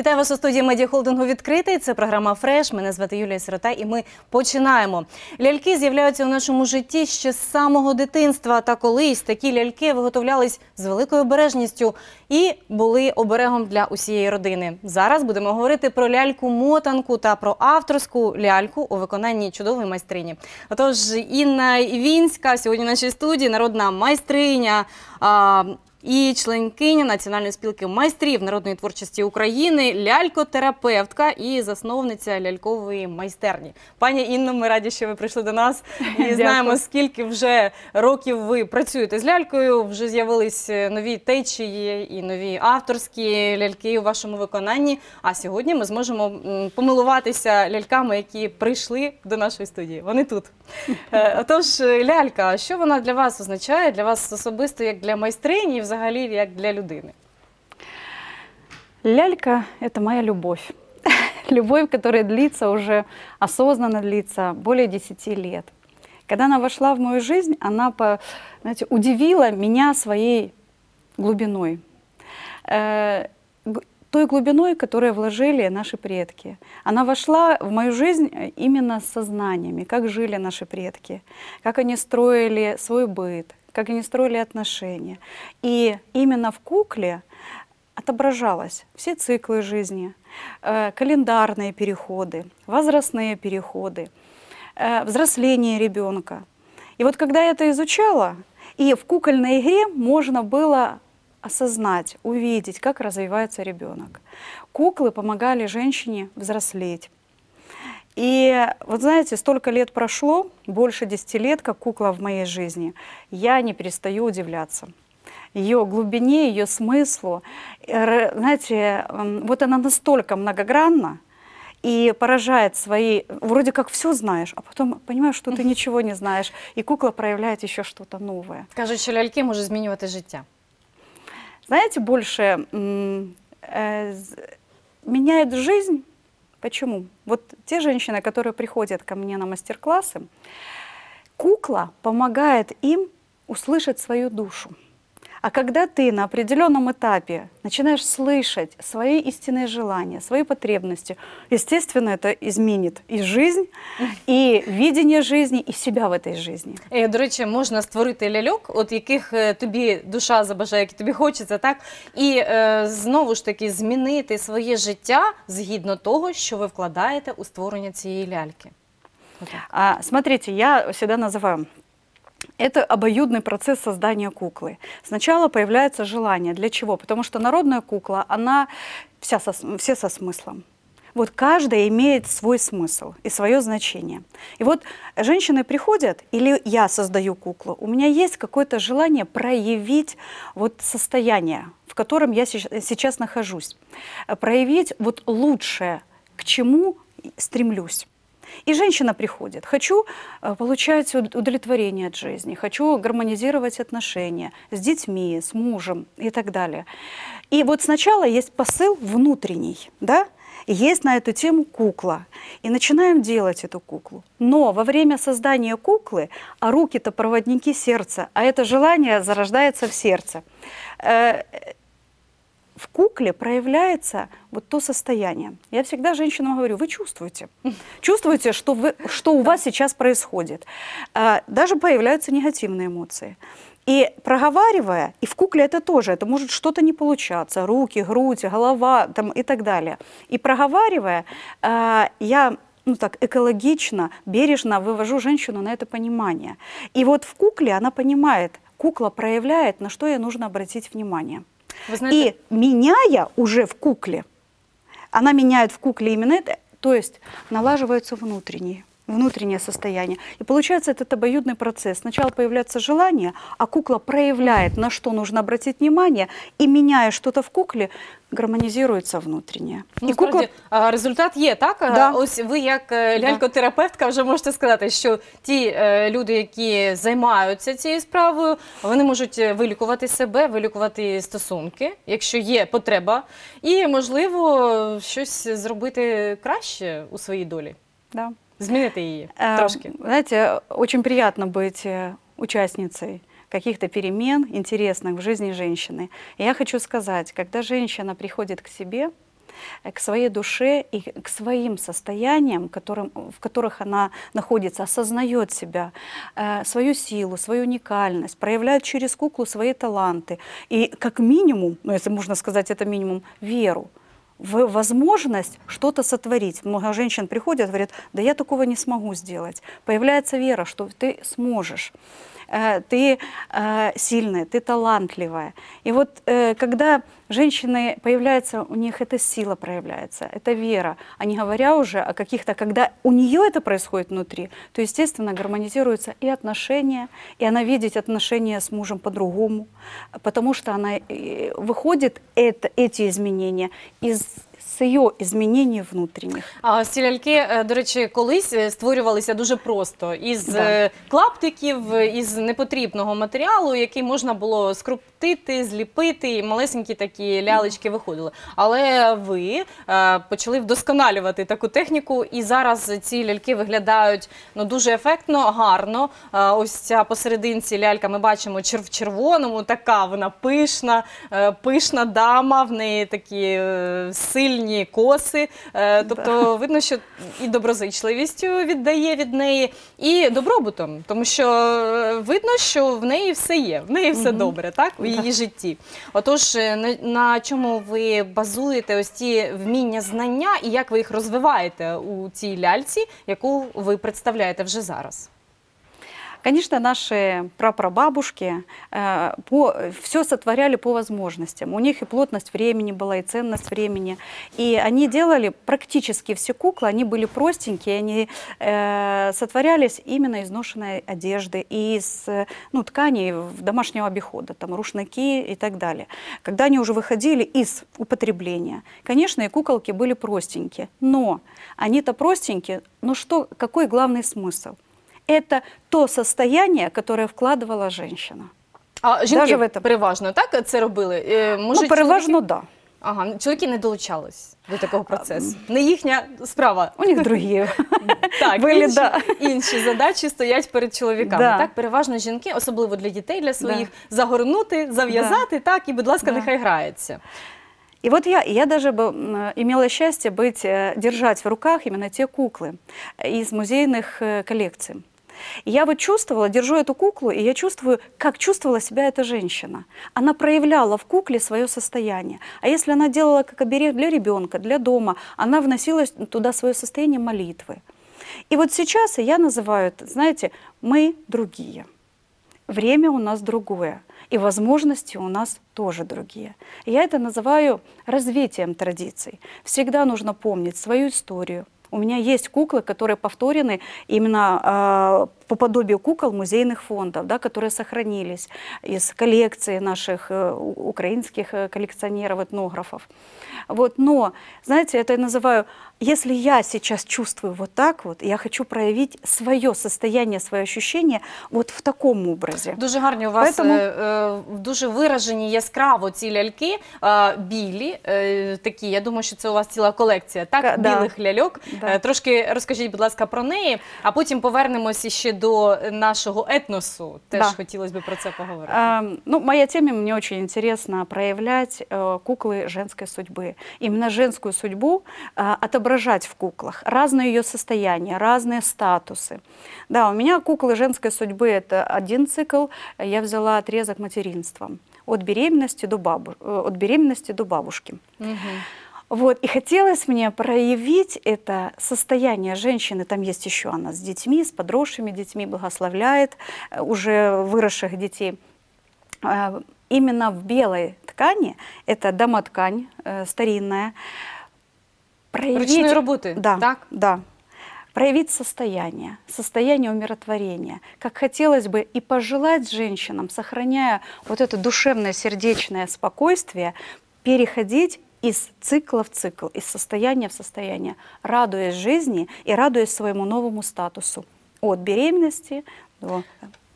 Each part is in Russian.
Вітаю вас у студії медіахолдингу відкритий. Це програма Фреш. Мене звати Юлія Сирота, і ми починаємо. Ляльки з'являються у нашому житті ще з самого дитинства. Та колись такі ляльки виготовлялись з великою обережністю і були оберегом для усієї родини. Зараз будемо говорити про ляльку-мотанку та про авторську ляльку у виконанні чудової майстрині. Отож, Інна Івінська сьогодні в нашій студії народна майстриня. І членкиня Національної спілки майстрів народної творчості України, лялькотерапевтка і засновниця лялькової майстерні. Пані Інно, ми раді, що ви прийшли до нас і знаємо, скільки вже років ви працюєте з лялькою. Вже з'явились нові течії і нові авторські ляльки у вашому виконанні. А сьогодні ми зможемо помилуватися ляльками, які прийшли до нашої студії. Вони тут. Е, Отож, лялька, що вона для вас означає? Для вас особисто як для майстрині, взагалі як для людини? Лялька – это моя любовь. Любовь, которая длится уже, осознанно длится более 10 лет. Когда она вошла в мою жизнь, она, по- знаете, удивила меня своей глубиной. Э, той глубиной, которую вложили наши предки. Она вошла в мою жизнь э, именно с сознаниями, как жили наши предки, как они строили свой быт, как они строили отношения. И именно в кукле отображалось все циклы жизни, э, календарные переходы, возрастные переходы, э, взросление ребенка. И вот когда я это изучала, и в кукольной игре можно было осознать, увидеть, как развивается ребенок. Куклы помогали женщине взрослеть. И вот знаете, столько лет прошло, больше 10 лет, как кукла в моей жизни, я не перестаю удивляться ее глубине, ее смыслу. Э, Знаете, м, вот она настолько многогранна и поражает своей... Вроде как все знаешь, а потом понимаешь, что ты ничего не знаешь, и кукла проявляет еще что-то новое. Кажуть, що ляльки можуть змінювати життя. Знаете, больше э, меняет жизнь. Почему? Вот те женщины, которые приходят ко мне на мастер-классы, кукла помогает им услышать свою душу. А когда ты на определенном этапе начинаешь слышать свои истинные желания, свои потребности, естественно, это изменит и жизнь, и видение жизни, и себя в этой жизни. Е, До речі, можна створити ляльок, от яких е, тобі душа забажає, які тобі хочеться, так? І е, знову ж таки змінити своє життя згідно того, що ви вкладаєте у створення цієї ляльки. Отак. А, смотрите, я всегда называю это обоюдный процесс создания куклы. Сначала появляется желание. Для чего? Потому что народная кукла, она вся со, все со смыслом. Вот каждая имеет свой смысл и свое значение. И вот женщины приходят, или я создаю куклу, у меня есть какое-то желание проявить вот состояние, в котором я сейчас нахожусь, проявить вот лучшее, к чему стремлюсь. И женщина приходит, хочу э, получать уд- удовлетворение от жизни, хочу гармонизировать отношения с детьми, с мужем и так далее. И вот сначала есть посыл внутренний, да, есть на эту тему кукла. И начинаем делать эту куклу. Но во время создания куклы, а руки-то проводники сердца, а это желание зарождается в сердце, э, в кукле проявляется вот то состояние. Я всегда женщинам говорю, вы чувствуете, чувствуете, что, вы, что у вас сейчас происходит. А, Даже появляются негативные эмоции. И проговаривая, и в кукле это тоже, это может что-то не получаться, руки, грудь, голова там, и так далее. И проговаривая, а, я ну так экологично, бережно вывожу женщину на это понимание. И вот в кукле она понимает, кукла проявляет, на что ей нужно обратить внимание. Ви знаєте, И меняя уже в кукле, она меняет в кукле именно это, то есть налаживается внутреннее, внутреннее состояние. И получается этот обоюдный процесс. Сначала появляется желание, а кукла проявляет, на что нужно обратить внимание, и меняя что-то в кукле, гармонизируется внутреннее. Ну, и кукла справді, а, результат є, так? Да. Ось ви, як е, лялькотерапевтка, вже можете сказати, що ті е, люди, які займаються цією справою, вони можуть е, вилікувати себе, вилікувати стосунки, якщо є потреба, і можливо щось зробити краще у своїй долі, да. змінити її Э, трошки. Знаете, очень приятно быть э, участницей каких-то перемен интересных в жизни женщины. И я хочу сказать, когда женщина приходит к себе, э, к своей душе и к своим состояниям, которым, в которых она находится, осознает себя, э, свою силу, свою уникальность, проявляет через куклу свои таланты. И как минимум, ну если можно сказать это минимум, веру в возможность что-то сотворить. Много женщин приходят, говорят, да я такого не смогу сделать. Появляется вера, что ты сможешь э, ты э, сильная, ты талантливая. И вот э, когда женщины появляется, у них эта сила проявляется, эта вера, а не говоря уже о каких-то, когда у нее это происходит внутри, то, естественно, гармонизируются и отношения, и она видит отношения с мужем по-другому, потому что она э, выходит это, эти изменения из з її змінень внутрішніх. А ці ляльки, е, до речі, колись е, створювалися дуже просто із Да. е, клаптиків, із непотрібного матеріалу, який можна було скруптити, зліпити, і малесенькі такі лялечки виходили. Але ви почали вдосконалювати таку техніку, і зараз ці ляльки виглядають ну дуже ефектно, гарно. Ось ця посерединці лялька ми бачимо в червоному, така вона пишна, пишна дама, в неї такі е, сильні коси. Е, Тобто видно, що і доброзичливістю віддає від неї, і добробутом, тому що е, видно, що в неї все є, в неї все добре, так у її житті. Отож, е, на чому ви базуєте ось ці вміння, знання, і як ви їх розвиваєте у цій ляльці, яку ви представляєте вже зараз? Конечно, наши прапрабабушки э, по, все сотворяли по возможностям. У них и плотность времени была, и ценность времени. И они делали практически все куклы, они были простенькие, они э, сотворялись именно из ношенной одежды, и из ну, тканей домашнего обихода, там рушники и так далее. Когда они уже выходили из употребления, конечно, и куколки были простенькие, но они-то простенькие, но что, какой главный смысл? это то состояние, которое вкладывала женщина. А жінки Даже в этом. переважно так це робили? Е, Може, ну, переважно, чоловіки? да. Ага, чоловіки не долучались до такого процесу. Не їхня справа. У них другие. Так, Були, інші, да. інші задачі стоять перед чоловіками. Да. Так, переважно жінки, особливо для дітей, для своїх, загорнути, зав'язати, так, і, будь ласка, Да. нехай грається. И вот я, я даже бы, м, имела счастье быть, э, держать в руках именно те куклы из музейных э, коллекций. И я вот чувствовала, держу эту куклу, и я чувствую, как чувствовала себя эта женщина. Она проявляла в кукле свое состояние. А если она делала как оберег для ребенка, для дома, она вносила туда свое состояние молитвы. И вот сейчас я называю это, знаете, мы другие. Время у нас другое, и возможности у нас тоже другие. Я это называю развитием традиций. Всегда нужно помнить свою историю. У меня есть куклы, которые повторены именно э, по подобию кукол музейных фондов, да, которые сохранились из коллекции наших э, у- украинских э, коллекционеров, этнографов. Вот, но, знаете, это я называю, если я сейчас чувствую вот так вот, я хочу проявить свое состояние, свое ощущение вот в таком образе. Дуже гарні у вас Поэтому- е, е, дуже виражені яскраво ці ляльки, е, білі, е, такі. Я думаю, що це у вас ціла колекція, так? Ка- да. Білих ляльок. Да. Е, Трошки розкажіть, будь ласка, про неї, а потім повернемося ще до нашого етносу. Теж Да. хотілося б про це поговорити. Эм, Ну, моя тема, мне очень интересно проявлять э, куклы женской судьбы. Именно женскую судьбу э, отображать в куклах. Разные ее состояния, разные статусы. Да, у меня куклы женской судьбы – это один цикл. Я взяла отрезок материнства. От беременности до, бабу... э, от беременности до бабушки. Мгм. Вот, и хотелось мне проявить это состояние женщины, там есть еще она с детьми, с подросшими детьми, благословляет э, уже выросших детей. Э, Именно в белой ткани, это домоткань э, старинная, Ручної роботи, да, так? да, проявить состояние, состояние умиротворения, как хотелось бы и пожелать женщинам, сохраняя вот это душевное, сердечное спокойствие, переходить из цикла в цикл, из состояния в состояние, радуясь жизни и радуясь своему новому статусу. От беременности до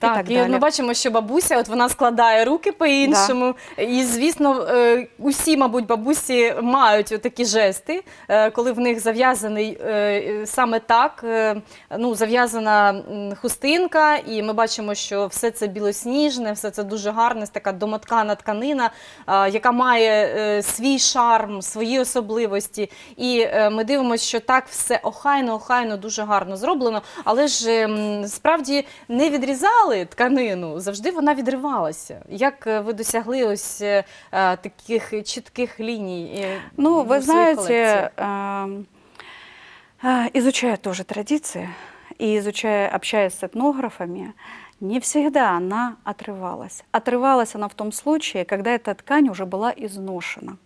Так, так і далее. ми бачимо, що бабуся, от вона складає руки по-іншому. І, звісно, е, усі, мабуть, бабусі мають такі жести, е, коли в них зав'язаний е, саме так, е, ну, зав'язана м, хустинка, і ми бачимо, що все це білосніжне, все це дуже гарне, така домоткана тканина, е, яка має е, свій шарм, свої особливості. І е, ми дивимося, що так все охайно, охайно, дуже гарно зроблено. Але ж ем, справді не відрізали тканину, завжди вона відривалася. Як е, ви досягли ось е, е, таких чітких ліній? е, Ну, в вы своїх колекціях? знаете, эм, а, изучая тоже традиции и изучая, общаясь с этнографами, не всегда она отрывалась. Отрывалась она в том случае, когда эта ткань уже была изношена.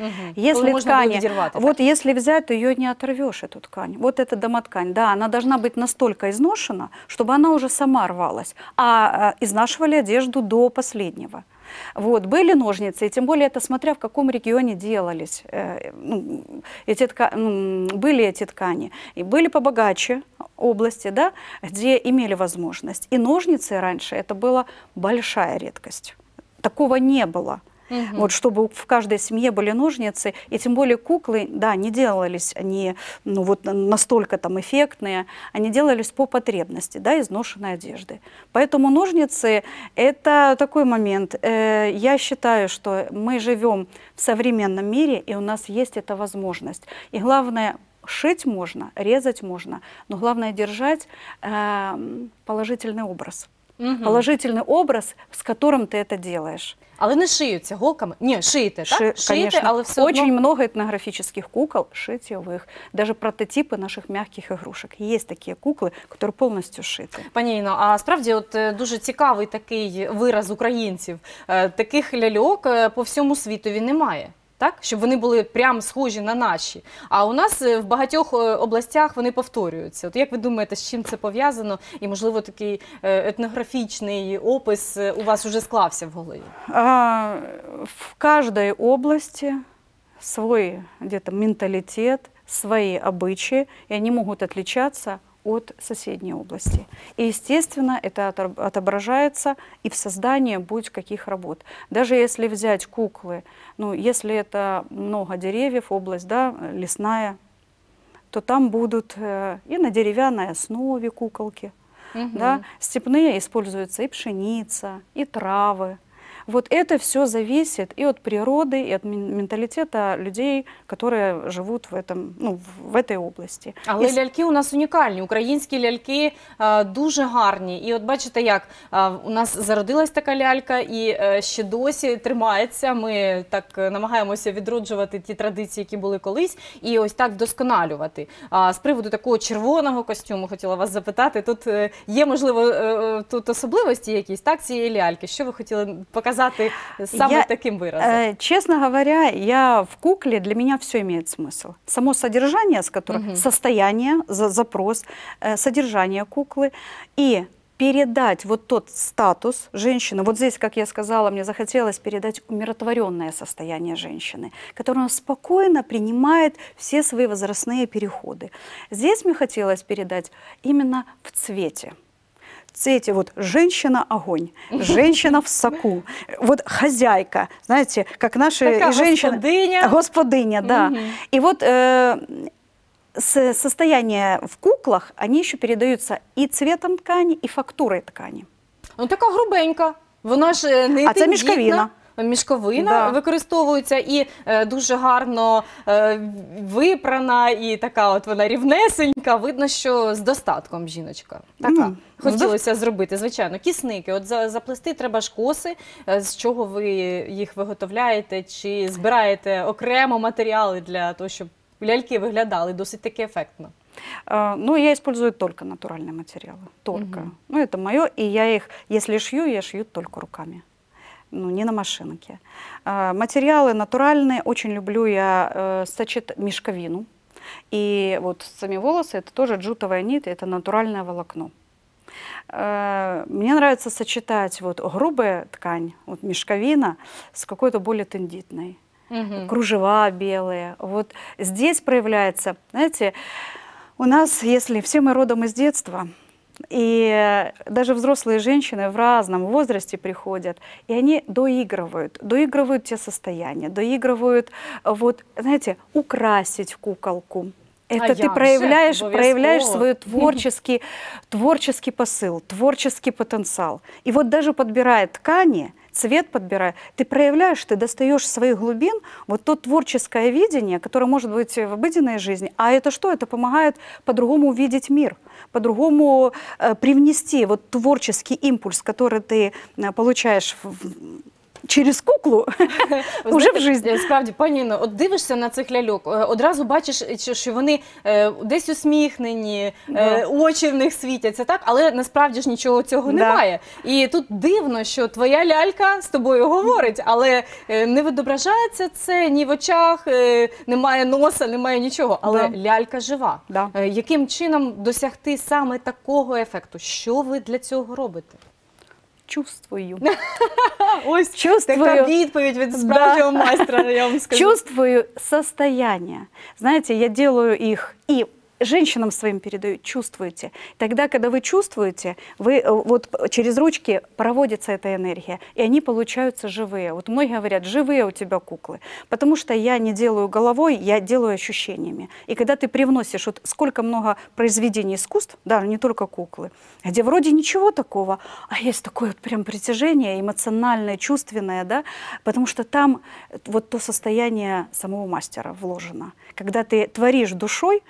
Мгм. Если було ткани, відірвати, так? вот если взять, то ее не оторвешь, эту ткань. Вот эта домоткань, да, она должна быть настолько изношена, чтобы она уже сама рвалась. А э, изнашивали одежду до последнего. Вот, были ножницы, и тем более это смотря в каком регионе делались. э, ну, эти тка- были эти ткани. И были побогаче области, да, где имели возможность. И ножницы раньше это была большая редкость. Такого не было. Мгм. Вот чтобы в каждой семье были ножницы, и тем более куклы, да, не делались они ну, вот настолько там эффектные, они делались по потребности, да, изношенной одежды. Поэтому ножницы – это такой момент. Э, Я считаю, что мы живем в современном мире, и у нас есть эта возможность. И главное, шить можно, резать можно, но главное держать эм, положительный образ. Мгм. Положительный образ, с которым ты это делаешь. Але не шиються голками. Ні, шиєте, так? Ши- шиєте, конечно. але все Очень одно... много этнографических кукол шитьевых, даже прототипы наших мягких игрушек. Есть такие куклы, которые полностью шиты. Пані Іно, а справді от е, дуже цікавий такий вираз українців. Е, Таких ляльок е, по всьому світові немає. Так, щоб вони були прям схожі на наші. А у нас е, в багатьох е, областях вони повторюються. От як ви думаєте, з чим це пов'язано? І можливо такий е, етнографічний опис у вас уже склався в голові? А, в каждой области свой где-то менталитет, свои обычаи, и они могут от соседней области. И, естественно, это отображается и в создании будь каких работ. Даже если взять куклы, ну, если это много деревьев, область, да, лесная, то там будут э, и на деревянной основе куколки, Мгм. да, степные используются и пшеница, и травы. Вот это все зависит и от природы, и от мен- менталитета людей, которые живут в, этом, ну, в- в этой области. Але Ес- ляльки у нас унікальні. Українські ляльки е, дуже гарні. І от бачите, як е, у нас зародилась така лялька, і е, ще досі тримається. Ми так е, намагаємося відроджувати ті традиції, які були колись, і ось так вдосконалювати. А з приводу такого червоного костюму хотіла вас запитати. Тут е, є можливо е, е, тут особливості якісь так цієї ляльки. Що ви хотіли показати Саме Я, таким виразом? Э, честно говоря, я в кукле, для меня все имеет смысл. Само содержание, с которым, Мгм. состояние, за, запрос, э, содержание куклы и передать вот тот статус женщины. Вот здесь, как я сказала, мне захотелось передать умиротворенное состояние женщины, которая спокойно принимает все свои возрастные переходы. Здесь мне хотелось передать именно в цвете цвете вот женщина-огонь, женщина в соку, вот хозяйка, знаете, как наши Такая женщины. господыня. Господыня, да. Мгм. И вот э, состояние в куклах, они еще передаются и цветом ткани, и фактурой ткани. Ну така грубенька. Вона ж не А це тендітна. мішковина. Мішковина Да. використовується і е, дуже гарно е, випрана, і така от вона рівнесенька. Видно, що з достатком жіночка. Така. Ну, з Хотілося зробити, звичайно. Кісники. От за, заплести треба ж коси. Е, З чого ви їх виготовляєте? Чи збираєте окремо матеріали для того, щоб ляльки виглядали досить таки ефектно? Э, Ну, я использую только натуральные материалы, только. Мгм. Ну, это мое, и я их, если шью, я шью только руками. Ну, не на машинке. А, Материалы натуральные, очень люблю я э, сочет мешковину. И вот сами волосы, это тоже джутовая нить, это натуральное волокно. Э, Мне нравится сочетать вот грубая ткань, вот мешковина, с какой-то более тендитной Угу. кружева белые. Вот здесь проявляется, знаете, у нас, если все мы родом из детства, И э, даже взрослые женщины в разном возрасте приходят, и они доигрывают, доигрывают те состояния, доигрывают, э, вот, знаете, украсить куколку. Это як ты проявляешь, проявляешь свой творческий, творческий посыл, творческий потенциал. И вот даже подбирая ткани, цвет подбирая, ты проявляешь, ты достаешь своих глубин вот то творческое видение, которое может быть в обыденной жизни. А это что? Это помогает по-другому увидеть мир, по-другому э, привнести вот творческий импульс, который ты э, получаешь в- через куклу Ви уже в е, Справді, пані Інно, от дивишся на цих ляльок, е, одразу бачиш, е, що- вони е, десь усміхнені, очі в них світяться, так? Але насправді ж нічого цього немає. І тут дивно, що твоя лялька з тобою говорить, але не відображається це ні в очах, немає носа, немає нічого. Але лялька жива. Яким чином досягти саме такого ефекту? Що ви для цього робите? Чувствую. Ось Чувствую. така відповідь від справжнього майстра, я вам скажу. Чувствую состояние. Знаете, я делаю их и женщинам своим передаю, чувствуете. Тогда, когда вы чувствуете, вы э, вот через ручки проводится эта энергия, и они получаются живые. Вот многие говорят, живые у тебя куклы, потому что я не делаю головой, я делаю ощущениями. И когда ты привносишь, вот сколько много произведений искусств, да, не только куклы, где вроде ничего такого, а есть такое вот прям притяжение эмоциональное, чувственное, да, потому что там вот то состояние самого мастера вложено. Когда ты творишь душой,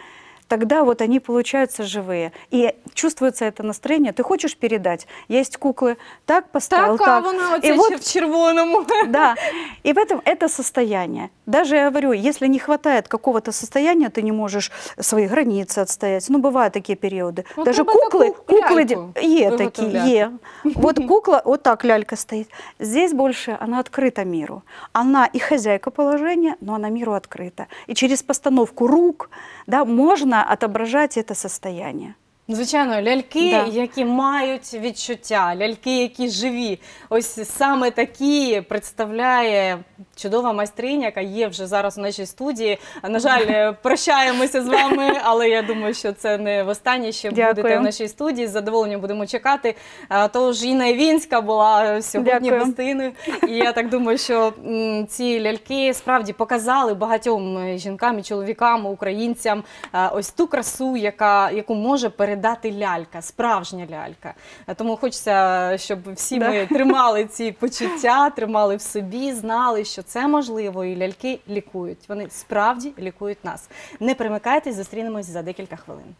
тогда вот они получаются живые. И чувствуется это настроение. Ты хочешь передать? Есть куклы, так поставил, Така так. вона И оця вот в червоному. да, и в этом это состояние. Даже я говорю, если не хватает какого-то состояния, ты не можешь свои границы отстоять. Ну, бывают такие периоды. Ну, Даже куклы, куклы е такие, е. Вот кукла, вот так лялька стоит. Здесь больше она открыта миру. Она и хозяйка положения, но она миру открыта. И через постановку рук, да, можно отображать это состояние. Звичайно, ляльки, Да. які мають відчуття, ляльки, які живі. Ось саме такі представляє чудова майстриня, яка є вже зараз у нашій студії. На жаль, прощаємося з вами, але я думаю, що це не востаннє, ще Дякую. будете в нашій студії. З задоволенням будемо чекати. Тож Інна Івінська була сьогодні гостиною. І я так думаю, що ці ляльки справді показали багатьом жінкам і чоловікам, українцям ось ту красу, яка, яку може передати лялька, справжня лялька. Е, Тому хочеться, щоб всі Да. ми тримали ці почуття, тримали в собі, знали, що це можливо, і ляльки лікують. Вони справді лікують нас. Не примикайтесь, зустрінемось за декілька хвилин.